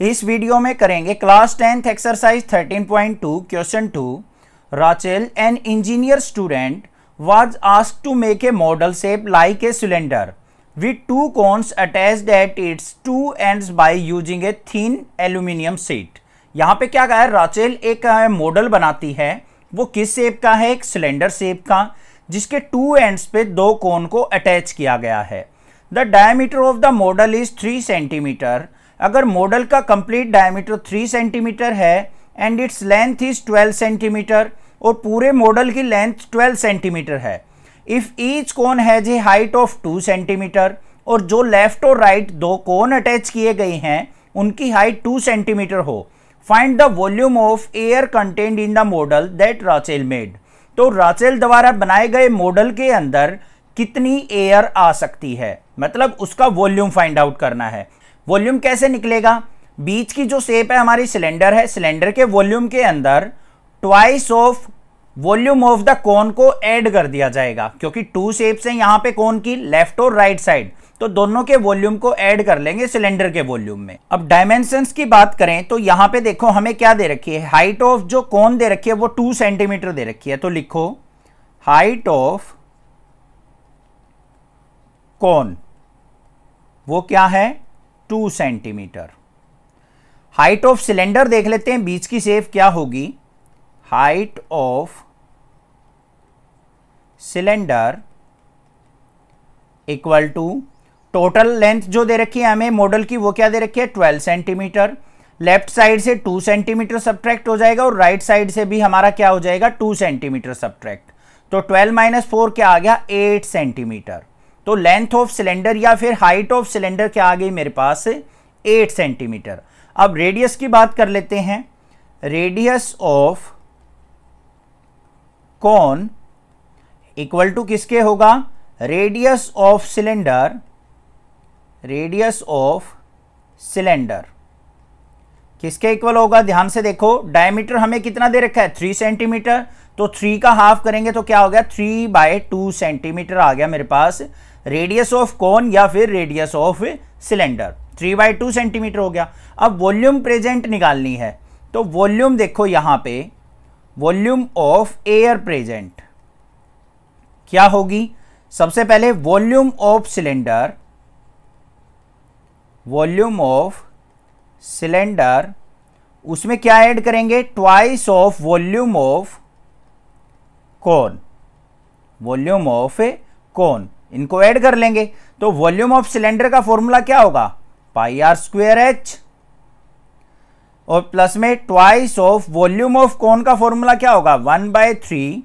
इस वीडियो में करेंगे class tenth exercise 13.2 question two. Rachel an engineer student was asked to make a model shape like a cylinder with two cones attached at its two ends by using a thin aluminum sheet. यहाँ पे क्या कहा है? Rachel एक model बनाती है। वो किस शेप का है? एक सिलेंडर शेप का, जिसके टू एंड्स पे दो कोन को अटैच किया गया है। The diameter of the model is three centimetre अगर मॉडल का कंप्लीट डायमीटर थ्री सेंटीमीटर है and its length is twelve centimetre और पूरे मॉडल की लेंथ ट्वेल्व सेंटीमीटर है if each cone has a height of two centimetre और जो left और राइट दो कोन अटैच किए गए हैं, उनकी हाइट टू सेंटीमीटर हो find the volume of air content in the model that Rachel made तो राचेल द्वारा बनाए गए मॉडल के अंदर कितनी एयर आ सकती है? मतलब उसका वॉल्यूम फाइंड आउट करना है। वॉल्यूम कैसे निकलेगा? बीच की जो शेप है, हमारी सिलेंडर है सिलेंडर के वॉल्यूम के अंदर twice of volume of the cone को ऐड कर दिया जाएगा, क्योंकि टू शेप्स हैं यहाँ पे कोन की लेफ़्ट और राइट साइड तो दोनों के वॉल्यूम को ऐड कर लेंगे सिलेंडर के वॉल्यूम में। अब डायमेंशंस की बात करें तो यहाँ पे देखो हमें क्या दे रखी है। हाइट ऑफ़ जो कोन दे रखी है, वो टू सेंटीमीटर दे रखी है। तो लिखो हाइट ऑफ़ कोन वो क्या है? Two centimetre. Height of cylinder देख लेते हैं, बीच की सेफ़ क्या होगी? Height of cylinder equal to total length जो दे रखी है हमें मॉडल की वो क्या दे रखी है? 12 सेंटीमीटर लेफ़्ट साइड से 2 सेंटीमीटर सब्ट्रैक्ट हो जाएगा और राइट right साइड से भी हमारा क्या हो जाएगा? 2 सेंटीमीटर सब्ट्रैक्ट तो 12 माइनस फोर क्या आ गया? 8 सेंटीमीटर तो लेंथ ऑफ़ सिलेंडर या फिर हाइट ऑफ़ सिलेंडर क्या आ गई मेरे पास एट सेंटीमीटर अब रेडियस की बात कर लेते हैं. Radius of cone equal to किसके होगा? Radius of cylinder radius of cylinder किसके इक्वल होगा? ध्यान से देखो डायमीटर हमें कितना दे रखा है? थ्री सेंटीमीटर तो थ्री का हाफ़ करेंगे तो क्या हो गया? थ्री बाय टू सेंटीमीटर आ गया मेरे पास। रेडियस ऑफ़ कौन या फिर radius of cylinder three by two centimetre हो गया। अब वॉल्यूम प्रेजेंट निकालनी है। तो वॉल्यूम देखो यहाँ पे। वॉल्यूम ऑफ़ एयर प्रेजेंट क्या होगी? सबसे पहले volume of cylinder volume of cylinder उसमें क्या ऐड करेंगे? Twice of volume of cone? Volume of a cone? इनको ऐड कर लेंगे। तो वॉल्यूम ऑफ़ सिलेंडर का फॉर्मूला क्या होगा? पाई आर स्क्वेयर एच और प्लस में twice of volume of cone का फॉर्मूला क्या होगा? One by three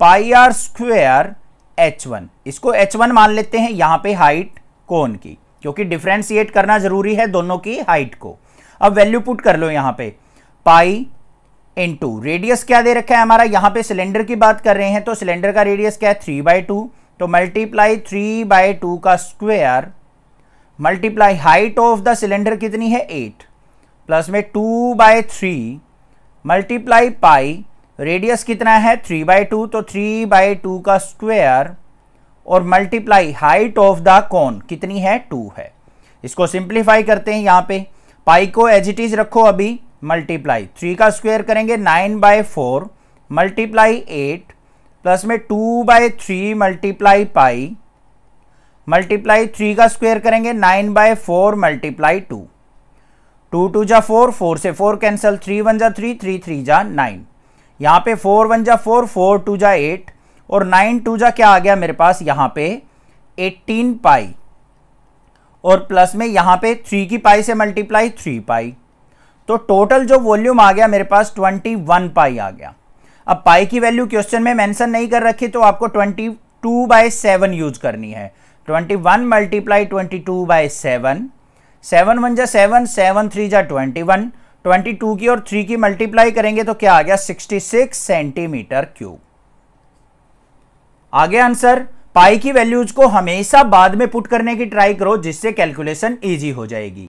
pi r square h one इसको एच वन मान लेते हैं यहाँ पे हाइट कौन की? क्योंकि डिफ्रेंशिएट करना ज़रूरी है दोनों की हाइट को। अब वैल्यू पुट कर लो यहाँ पे। पाई इंटू रेडियस क्या दे रखा है हमारा? यहाँ पे सिलेंडर की बात कर रहे हैं तो सिलेंडर का रेडियस क्या है? थ्री बाई टू तो मल्टीप्लाई थ्री बाई टू का square multiply height of the cylinder कितनी है? एट प्लस में two by three multiply pi radius कितना है? थ्री बाई टू तो थ्री बाई टू का स्क्वेयर और multiply height of the cone कितनी है? टू है. इसको सिंप्लीफाई करते हैं यहाँ पे. पाई को एज इट इज़ रखो अभी. मल्टीप्लाई थ्री का स्क्वेयर करेंगे nine by four multiply eight plus में two by three multiply pi multiply three का स्क्वायर करेंगे nine by four multiply two two two जा फोर फोर से फोर कैंसल थ्री वन जा थ्री थ्री थ्री जा nine यहाँ पे four one जा फोर फोर टू जा एट और नाइन टू जा क्या आ गया मेरे पास? यहाँ पे एट्टीन पाई और प्लस में यहाँ पे थ्री की पाई से मल्टीप्लाई थ्री पाई तो टोटल जो वॉल्यूम आ गया मेरे पास ट्वेंटी वन पाई आ गया। अब पाई की वैल्यू क्वेश्चन में मेंशन नहीं कर रखी तो आपको 22 टू बाय सेवन यूज़ करनी है। 21 one multiply twenty two by seven seven one जा सेवन सेवन थ्री जा ट्वेंटी वन ट्वेंटी टू की और थ्री की मल्टीप्लाई करेंगे तो क्या आ गया? 66 सेंटीमीटर क्यूब आगे आंसर पाई की वैल्यूज़ को हमेशा बाद में पुट करने की ट्राई करो, जिससे कैलकुलेशन ईजी हो जाएगी।